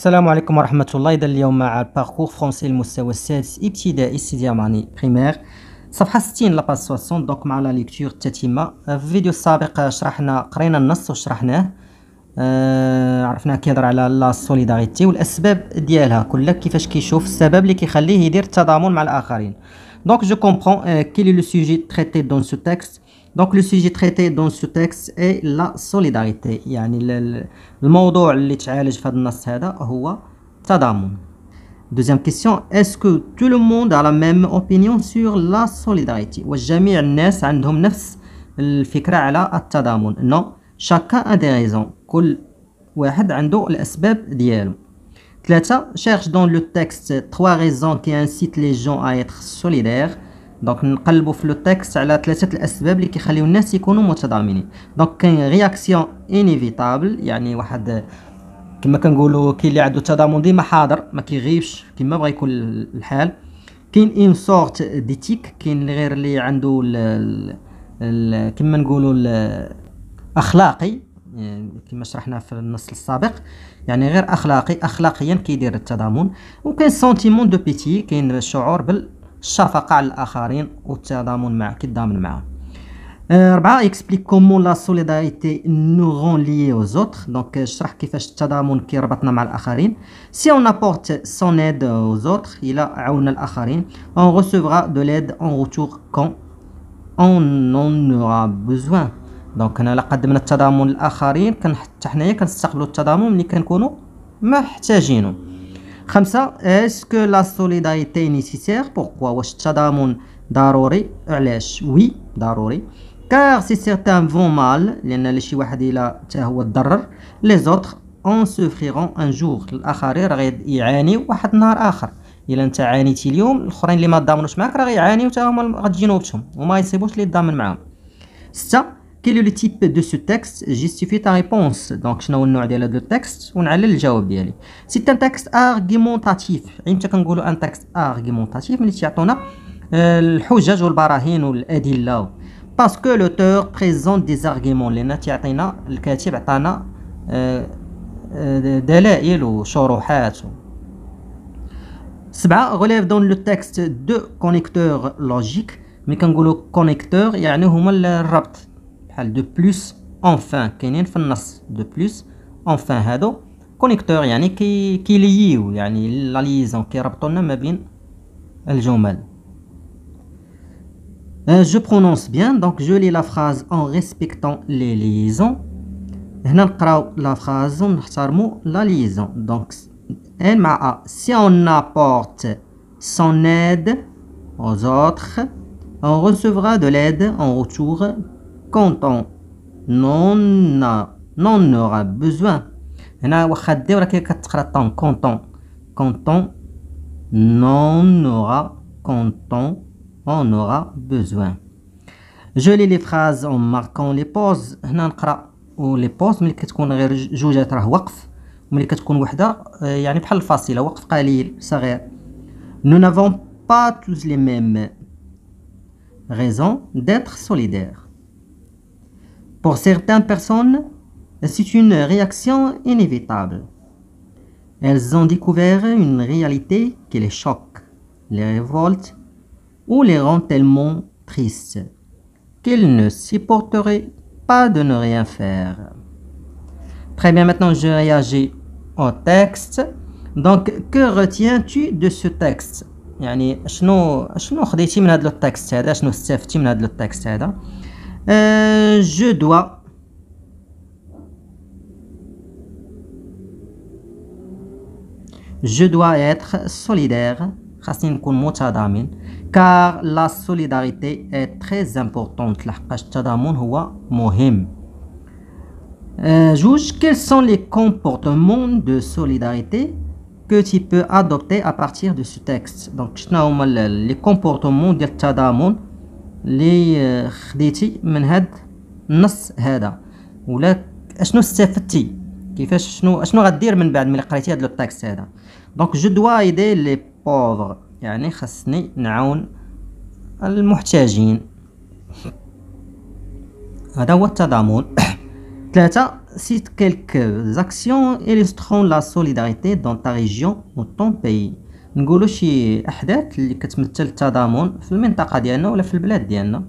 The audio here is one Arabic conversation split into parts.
السلام عليكم ورحمة الله. إذا اليوم مع ال parcours français المستوى السادس ابتدائي sixième année primaire صفحة 60 la page 60 donc مع la lecture التتمة في الفيديو السابق شرحنا قرينا النص وشرحناه. آه عرفنا كيهضر على la solidarité والأسباب ديالها كل كيفاش كيشوف السبب اللي كيخليه يدير التضامن مع الآخرين. دونك جو كومبرون كيل لو سوجي تريتي دون سو تكست. دونك لو سوجي تريتي دون سو تكست اي لا سوليداريتي يعني الموضوع اللي تعالج في هذا النص هذا هو التضامن Deuxième question, est-ce que tout le monde a la même opinion sur la solidarité واش جميع الناس عندهم نفس الفكرة على التضامن non chacun a des raisons كل واحد عنده الأسباب ديالو ثلاثة cherche dans le texte trois raisons qui incitent les gens à être solidaires donc نقلبوا في le texte على ثلاثة الأسباب اللي كيخليو الناس يكونوا متضامنين. donc كاين réaction inévitable يعني واحد كما كنقولوا كاين اللي عنده تضامن ديما حاضر ما كيغيبش كما بغى يكون الحال. كاين une sorte d'éthique كاين غير اللي عنده كما نقولوا أخلاقي يعني كما شرحنا في النص السابق. يعني غير أخلاقي اخلاقيا كيدير التضامن. وكاين sentiment de pitié كاين الشعور بال الشفقة على الآخرين والتضامن مع كيتضامن معهم أربعة explique comment la solidarité nous rend liés aux autres donc شرح كيفاش التضامن كيربطنا مع الآخرين. Si on apporte son aide aux autres إلا عاونا الآخرين on recevra de l'aide en retour quand on en aura besoin. دونك هنا قدمنا التضامن للآخرين كن حتى حنايا كنستقبلوا التضامن ملي كنكونوا محتاجينه. خمسة la solidarité est nécessaire pourquoi واش التضامن ضروري. علاش؟ وي ضروري. car si certains vont mal لأن شي واحد إلا حتى هو تضرر les autres en souffriront un jour الآخرين راه يعاني واحد النهار آخر. إلا أنت عانيتي اليوم الأخرين اللي ما تضامنوش معاك راه يعانيو حتى هما غتجي نوبتهم. وما يصيبوش اللي تضامن معاهم. ستة Quel est le type de ce texte Justifie ta réponse. Donc, شنو النوع ديال هذا التكست ونعلل الجواب ديالي. C'est un texte argumentatif. امتى كنقولوا un texte argumentatif ملي تيعطونا الحجج والبراهين والادله باسكو لوتور بريزونت دي زارغيمون لان تيعطينا الكاتب عطانا دلائل وشروحات سبعة غوليف دون لو تكست دو كونيكتور لوجيك ملي كنقولوا كونيكتور يعني هما الربط بحال دو بلوس اونفان كاينين في النص دو بلوس اونفان هادو كونيكتور يعني كي كيليو يعني لا ليزون كيربطوا لنا ما بين الجمل جو برونونس بيان دونك جو لي لا فراز ان ريسبكتون لي ليزون هنا نقراو لا فراز ونحترمو لا ليزون دونك ان مع ا سي اون apporte son aide aux autres on recevra de l'aide en retour quand on n'en a n'en aura besoin هنا واخا دي راه كتقرا طون كونطون كونطون n'en aura quand on en aura besoin je lis les phrases en marquant les pauses هنا نقرا ولي بوز ملي كتكون غير جوجات راه وقف ملي كتكون وحده يعني بحال الفاصله وقف قليل صغير nous n'avons pas tous les mêmes raisons d'être solidaires Pour certaines personnes, c'est une réaction inévitable. Elles ont découvert une réalité qui les choque, les révolte ou les rend tellement tristes qu'elles ne supporteraient pas de ne rien faire. Très bien, maintenant je réagis au texte. Donc, que retiens-tu de ce texte يعني شنو شنو خديتي من هذا التكست هذا شنو استفدتي من هذا التكست هذا euh, je dois. Je dois être solidaire. Car la solidarité est très importante. Euh, Juge, quels sont les comportements de solidarité que tu peux adopter à partir de ce texte? Donc, les comportements de Tadamoun اللي خديتي من هاد النص هذا. ولا أشنو استفدتي؟ كيفاش شنو أشنو غدير من بعد ملي قريتي هاد le texte هذا؟ donc je dois aider les pauvres. يعني خاصني نعاون المحتاجين. هذا هو التضامن. ثلاثة cite quelques actions illustrant la solidarité dans ta région ou ton pays. نقولوا شي أحداث اللي كتمثل التضامن في المنطقة ديالنا ولا في البلاد ديالنا.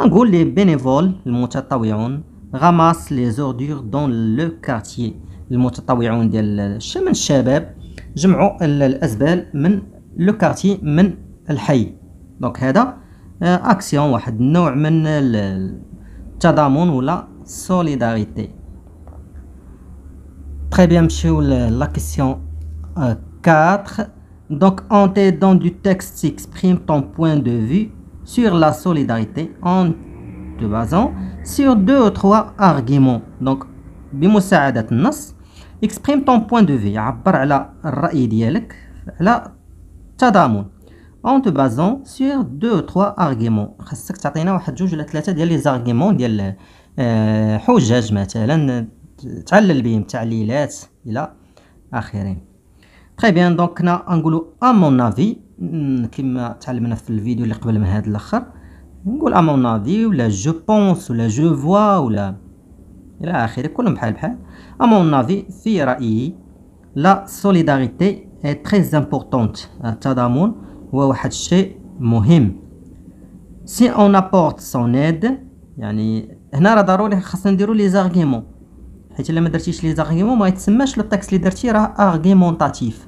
نقول les bénévoles المتطوعون ramassent les ordures dans le quartier المتطوعون ديال من الشباب جمعوا الأزبال من le quartier من الحي. donc هذا اكسيون واحد النوع من التضامن ولا solidarité. Très bien نمشيو la question 4 donc en t'aidant du texte exprime ton point de vue sur la solidarité en te basant sur deux ou trois arguments donc بمساعدة النص exprime ton point de vue عبر على الرأي ديالك على التضامن en te basant sur deux ou trois arguments خاصك تعطينا واحد جوج ولا ثلاثة ديال لي زارغيمون ديال حجج مثلا تعلل بهم تعليلات الى اخره très bien donc هنا à mon avis كما تعلمنا في الفيديو اللي قبل من هذا الآخر نقول à mon avis ولا je pense ولا je vois ولا إلى اخره كلهم بحال بحال à mon avis في رايي la solidarité est très importante التضامن هو واحد الشيء مهم si on apporte son aide يعني هنا راه ضروري خاصنا نديرو les arguments حيت الا ما درتيش les arguments ما يتسماش le texte اللي درتي راه argumentatif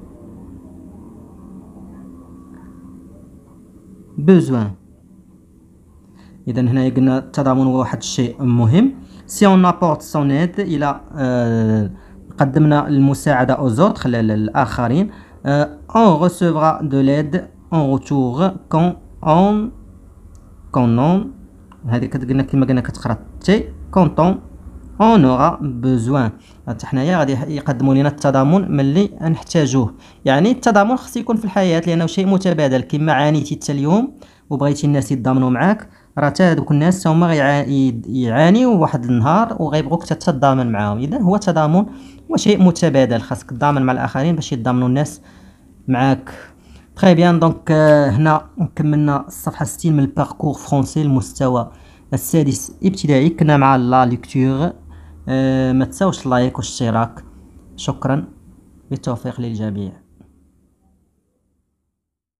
besoin اذا هنا قلنا التضامن هو واحد الشيء مهم. si on apporte son aide إلى قدمنا المساعدة aux autres للاخرين on recevra de l'aide en retour quand on quand non هذه كتقلنا كما قلنا كتقرأ. t quand on on aura besoin حتى حنايا غادي يقدموا لنا التضامن ملي نحتاجوه يعني التضامن خص يكون في الحياة لأنه شيء متبادل كما عانيتي حتى اليوم وبغيتي الناس يتضامنوا معاك راه حتى هذوك الناس هما يعانيو واحد النهار وغيبغوك تتضامن معاهم اذا هو التضامن هو شيء متبادل خاصك تضامن مع الاخرين باش يتضامنوا الناس معاك très bien donc هنا كملنا الصفحه 60 من ال parcours français المستوى السادس ابتدائي كنا مع la lecture ما تساوش لايك واشتراك شكرا. بالتوفيق للجميع.